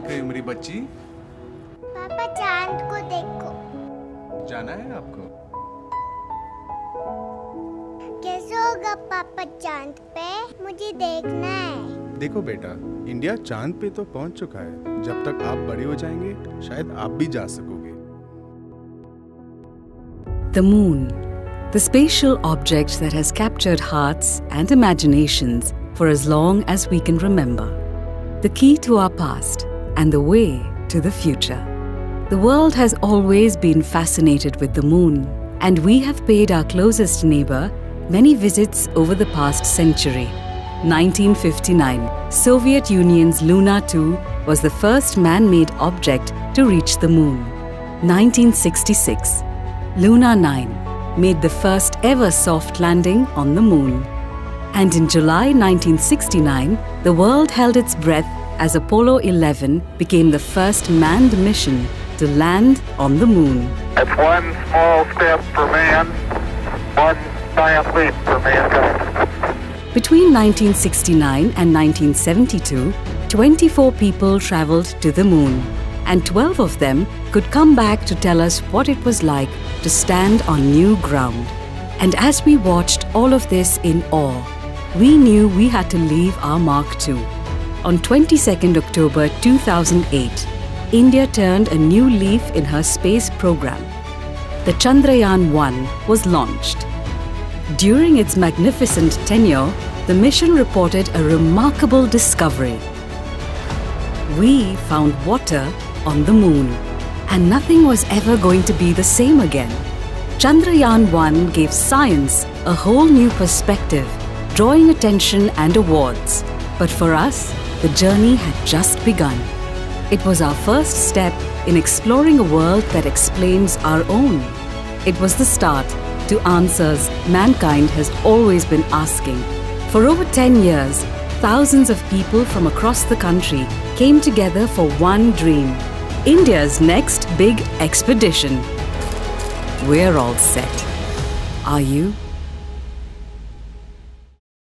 दिख रही मेरी बच्ची। पापा चाँद को देखो। जाना है आपको? कैसे होगा पापा चाँद पे? मुझे देखना है। देखो बेटा इंडिया चाँद पे तो पहुँच चुका है। जब तक आप बड़े हो जाएँगे शायद आप भी जा सकोगे। The moon the special object that has captured hearts and imaginations for as long as we can remember the key to our past and the way to the future. The world has always been fascinated with the moon, and we have paid our closest neighbor many visits over the past century. 1959, Soviet Union's Luna 2 was the first man-made object to reach the moon. 1966, Luna 9 made the first ever soft landing on the moon. And in July 1969, the world held its breath as Apollo 11 became the first manned mission to land on the moon. It's one small step for man, one giant leap for mankind. Between 1969 and 1972, 24 people traveled to the moon, and 12 of them could come back to tell us what it was like to stand on new ground. And as we watched all of this in awe, we knew we had to leave our mark too. On 22nd October 2008, India turned a new leaf in her space program. The Chandrayaan 1 was launched. During its magnificent tenure, the mission reported a remarkable discovery. We found water on the moon, and nothing was ever going to be the same again. Chandrayaan 1 gave science a whole new perspective, drawing attention and awards. But for us, the journey had just begun. It was our first step in exploring a world that explains our own. It was the start to answers mankind has always been asking. For over 10 years, thousands of people from across the country came together for one dream India's next big expedition. We're all set. Are you?